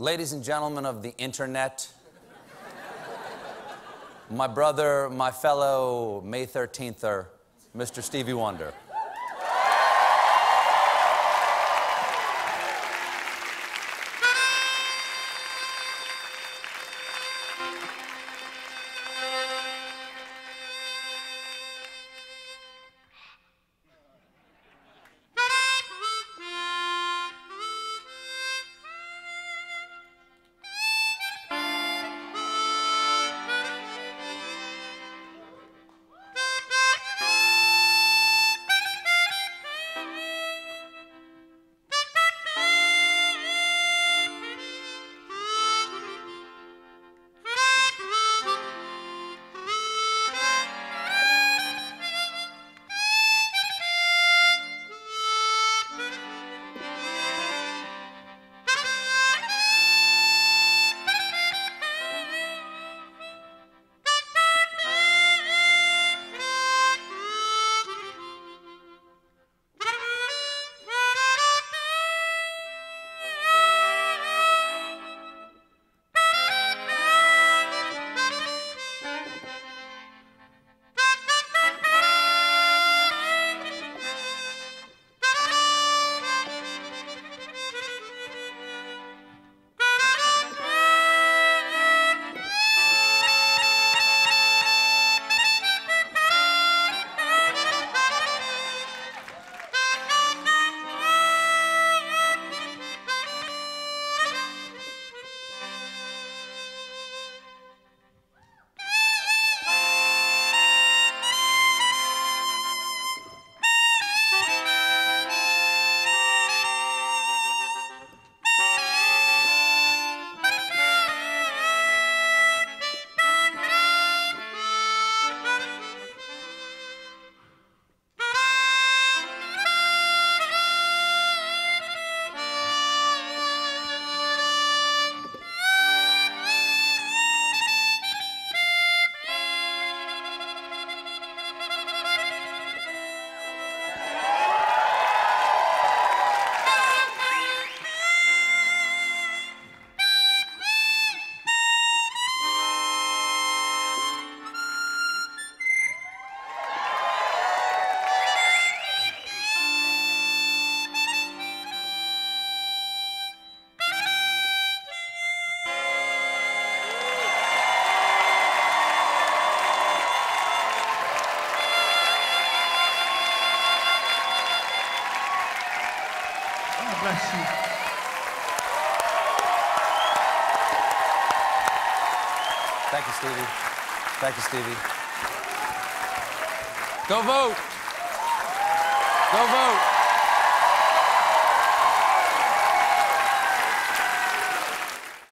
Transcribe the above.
ladies and gentlemen of the internet, my brother, my fellow May 13ther, Mr. Stevie Wonder. Bless you. Thank you, Stevie. Thank you, Stevie. Go vote. Go vote.